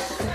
Yeah.